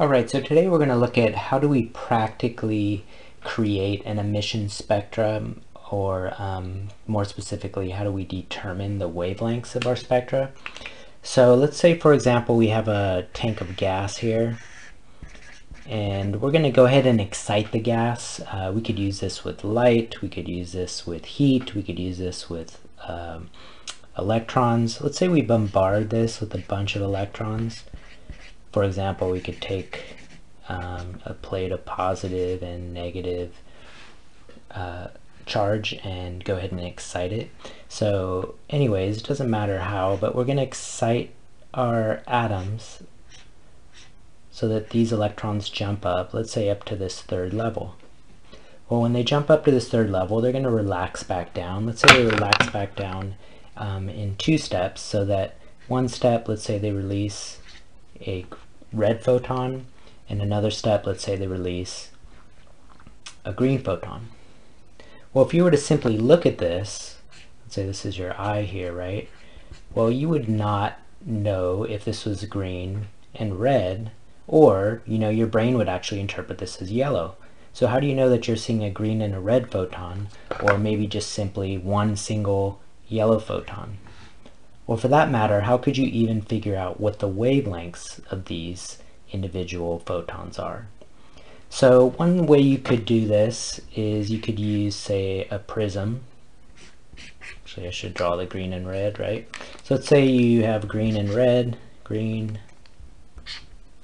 Alright, so today we're going to look at how do we practically create an emission spectrum or um, more specifically how do we determine the wavelengths of our spectra. So let's say for example we have a tank of gas here and we're going to go ahead and excite the gas. Uh, we could use this with light, we could use this with heat, we could use this with um, electrons. Let's say we bombard this with a bunch of electrons for example, we could take um, a plate of positive and negative uh, charge and go ahead and excite it. So anyways, it doesn't matter how, but we're going to excite our atoms so that these electrons jump up, let's say up to this third level. Well, when they jump up to this third level, they're going to relax back down. Let's say they relax back down um, in two steps so that one step, let's say they release a red photon, and another step, let's say they release a green photon. Well, if you were to simply look at this, let's say this is your eye here, right? Well, you would not know if this was green and red, or, you know, your brain would actually interpret this as yellow. So how do you know that you're seeing a green and a red photon, or maybe just simply one single yellow photon? Well, for that matter, how could you even figure out what the wavelengths of these individual photons are? So one way you could do this is you could use, say, a prism. Actually, I should draw the green and red, right? So let's say you have green and red, green,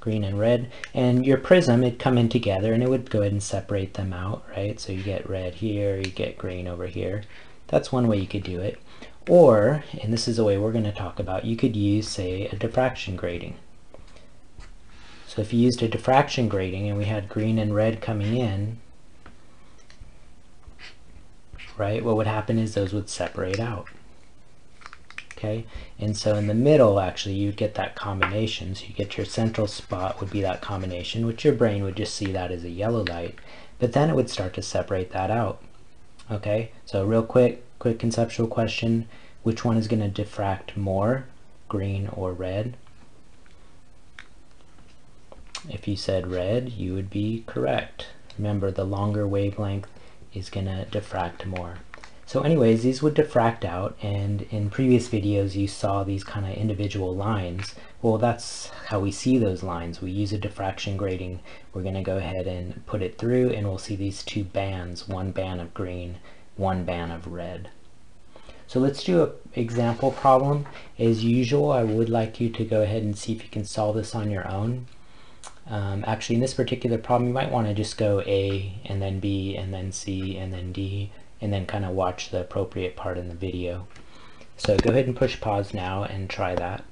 green and red, and your prism, it'd come in together and it would go ahead and separate them out, right? So you get red here, you get green over here. That's one way you could do it. Or, and this is the way we're going to talk about, you could use, say, a diffraction grating. So if you used a diffraction grating and we had green and red coming in, right, what would happen is those would separate out. Okay, and so in the middle, actually, you'd get that combination. So you get your central spot would be that combination, which your brain would just see that as a yellow light, but then it would start to separate that out. Okay, so real quick, quick conceptual question, which one is going to diffract more, green or red? If you said red, you would be correct. Remember, the longer wavelength is going to diffract more. So anyways, these would diffract out, and in previous videos you saw these kind of individual lines. Well, that's how we see those lines. We use a diffraction grating. We're going to go ahead and put it through, and we'll see these two bands, one band of green, one band of red. So let's do an example problem. As usual, I would like you to go ahead and see if you can solve this on your own. Um, actually, in this particular problem, you might want to just go A and then B and then C and then D and then kind of watch the appropriate part in the video. So go ahead and push pause now and try that.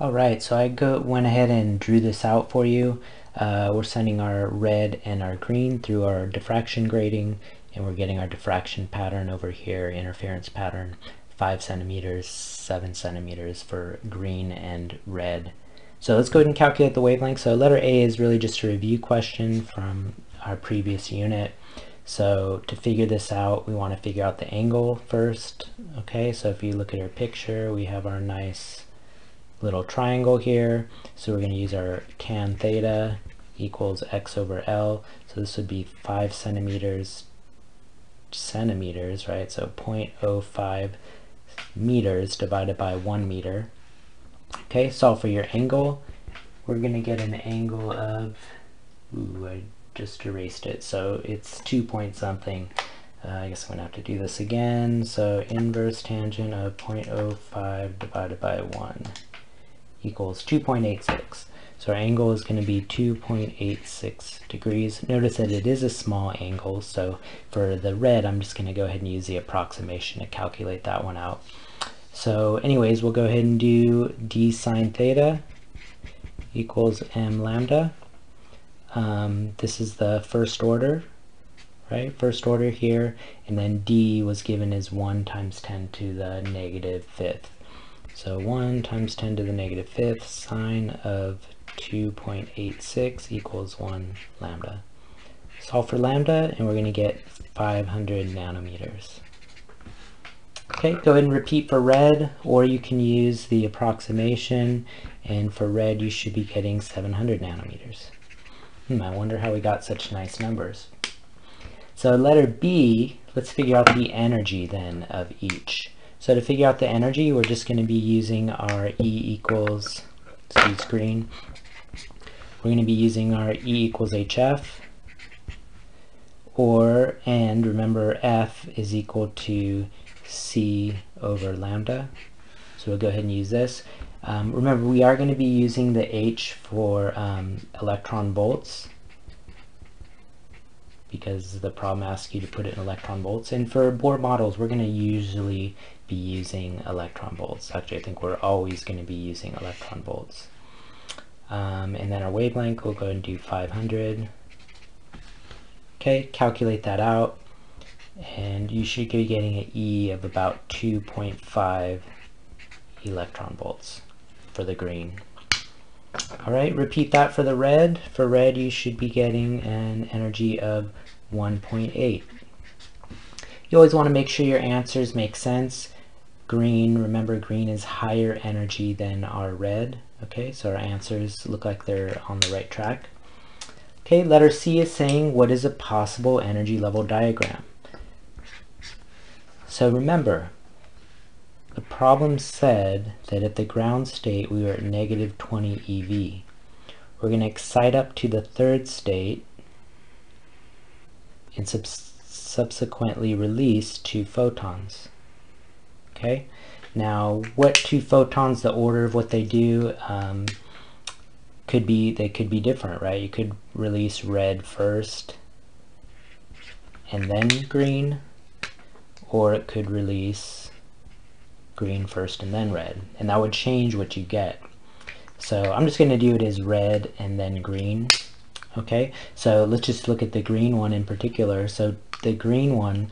Alright, so I go went ahead and drew this out for you. Uh, we're sending our red and our green through our diffraction grating and we're getting our diffraction pattern over here, interference pattern, 5 centimeters, 7 centimeters for green and red. So let's go ahead and calculate the wavelength. So letter A is really just a review question from our previous unit. So to figure this out, we want to figure out the angle first. Okay, so if you look at our picture, we have our nice little triangle here. So we're going to use our tan theta equals x over L. So this would be 5 centimeters centimeters, right? So 0.05 meters divided by 1 meter. Okay, so for your angle. We're going to get an angle of, ooh, I just erased it. So it's 2 point something. Uh, I guess I'm going to have to do this again. So inverse tangent of 0.05 divided by 1 equals 2.86. So our angle is going to be 2.86 degrees. Notice that it is a small angle, so for the red, I'm just going to go ahead and use the approximation to calculate that one out. So anyways, we'll go ahead and do d sine theta equals m lambda. Um, this is the first order, right? First order here, and then d was given as 1 times 10 to the negative fifth. So 1 times 10 to the negative fifth sine of 2.86 equals 1 lambda. Solve for lambda and we're going to get 500 nanometers. Okay, go ahead and repeat for red, or you can use the approximation, and for red you should be getting 700 nanometers. Hmm, I wonder how we got such nice numbers. So letter B, let's figure out the energy then of each. So to figure out the energy, we're just going to be using our E equals, use green. We're going to be using our E equals HF, or, and remember F is equal to C over lambda. So we'll go ahead and use this. Um, remember, we are going to be using the H for um, electron volts because the problem asks you to put it in electron volts. And for Bohr models, we're going to usually be using electron volts. Actually, I think we're always going to be using electron volts. Um, and then our wavelength, we'll go and do 500. Okay, calculate that out. And you should be getting an E of about 2.5 electron volts for the green. All right, repeat that for the red. For red, you should be getting an energy of 1.8. You always want to make sure your answers make sense. Green, remember green is higher energy than our red. Okay, so our answers look like they're on the right track. Okay, letter C is saying what is a possible energy level diagram? So remember, the problem said that at the ground state we were at negative 20 eV. We're going to excite up to the third state and sub subsequently release two photons. Okay, now what two photons, the order of what they do, um, could be, they could be different, right? You could release red first and then green, or it could release green first and then red, and that would change what you get. So I'm just going to do it as red and then green. Okay, so let's just look at the green one in particular. So the green one,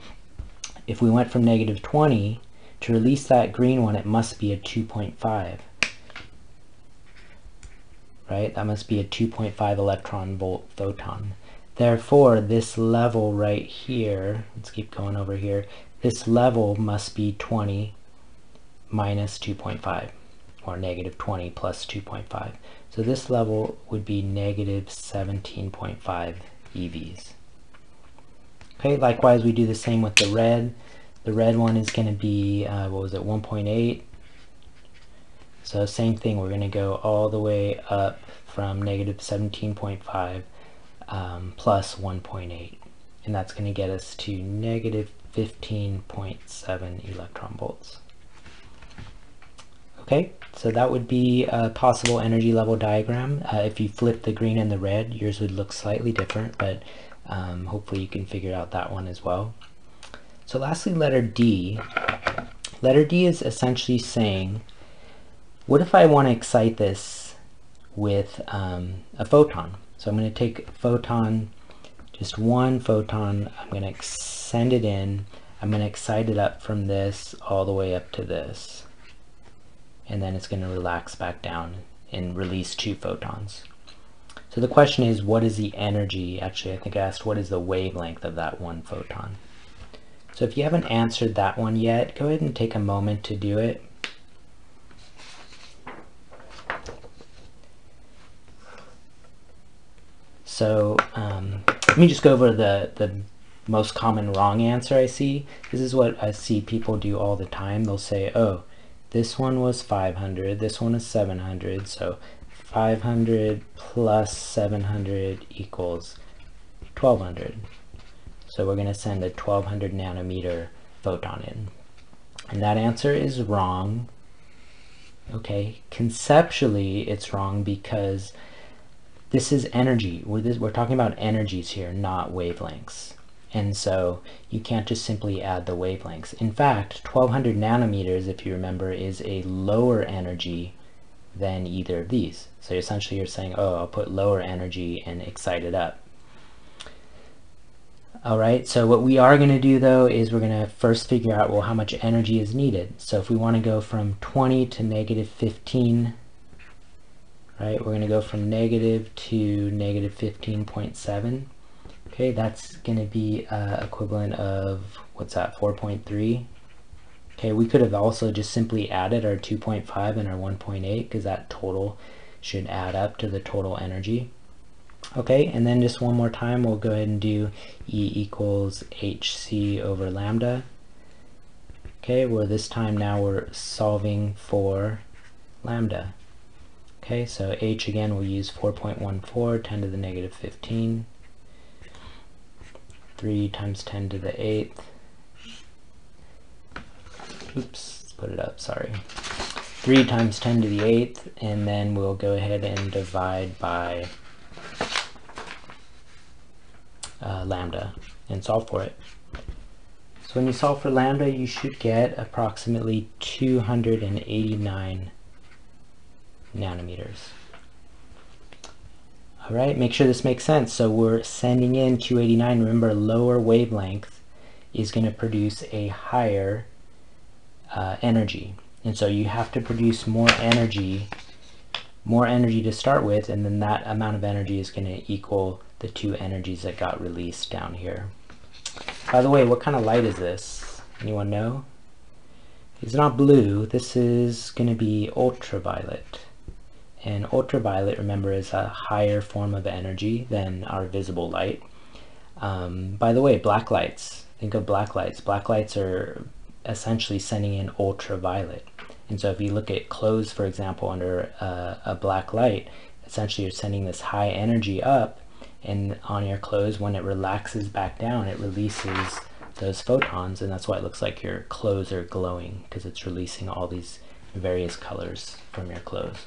if we went from negative 20, to release that green one, it must be a 2.5. Right, that must be a 2.5 electron volt photon. Therefore, this level right here, let's keep going over here, this level must be 20 minus 2.5 or negative 20 plus 2.5. So this level would be negative 17.5 EVs. Okay, likewise we do the same with the red. The red one is going to be, uh, what was it, 1.8. So same thing, we're going to go all the way up from negative 17.5 um, plus 1.8. And that's going to get us to negative 15.7 electron volts. Okay, so that would be a possible energy level diagram. Uh, if you flip the green and the red, yours would look slightly different, but um, hopefully you can figure out that one as well. So lastly, letter D. Letter D is essentially saying, what if I want to excite this with um, a photon? So I'm going to take a photon, just one photon, I'm going to send it in, I'm going to excite it up from this all the way up to this and then it's going to relax back down and release two photons. So the question is, what is the energy? Actually, I think I asked, what is the wavelength of that one photon? So if you haven't answered that one yet, go ahead and take a moment to do it. So um, let me just go over the, the most common wrong answer I see. This is what I see people do all the time. They'll say, oh, this one was 500, this one is 700, so 500 plus 700 equals 1200. So we're going to send a 1200 nanometer photon in. And that answer is wrong. Okay, conceptually it's wrong because this is energy. We're, this, we're talking about energies here, not wavelengths. And so you can't just simply add the wavelengths. In fact, 1200 nanometers, if you remember, is a lower energy than either of these. So essentially you're saying, oh, I'll put lower energy and excite it up. All right, so what we are going to do though is we're going to first figure out, well, how much energy is needed. So if we want to go from 20 to negative 15, right, we're going to go from negative to negative 15.7. Okay, that's going to be uh, equivalent of, what's that, 4.3 Okay, we could have also just simply added our 2.5 and our 1.8 because that total should add up to the total energy. Okay, and then just one more time, we'll go ahead and do E equals hc over lambda. Okay, where this time now we're solving for lambda. Okay, so h again we'll use 4.14, 10 to the negative 15. 3 times 10 to the 8th oops, put it up, sorry. 3 times 10 to the 8th, and then we'll go ahead and divide by uh, lambda and solve for it. So when you solve for lambda, you should get approximately 289 nanometers. All right, make sure this makes sense. So we're sending in 289. Remember, lower wavelength is going to produce a higher uh, energy. And so you have to produce more energy, more energy to start with, and then that amount of energy is going to equal the two energies that got released down here. By the way, what kind of light is this? Anyone know? It's not blue. This is going to be ultraviolet. And ultraviolet, remember, is a higher form of energy than our visible light. Um, by the way, black lights. Think of black lights. Black lights are essentially sending in ultraviolet. And so if you look at clothes, for example, under a, a black light, essentially you're sending this high energy up and on your clothes, when it relaxes back down, it releases those photons and that's why it looks like your clothes are glowing because it's releasing all these various colors from your clothes.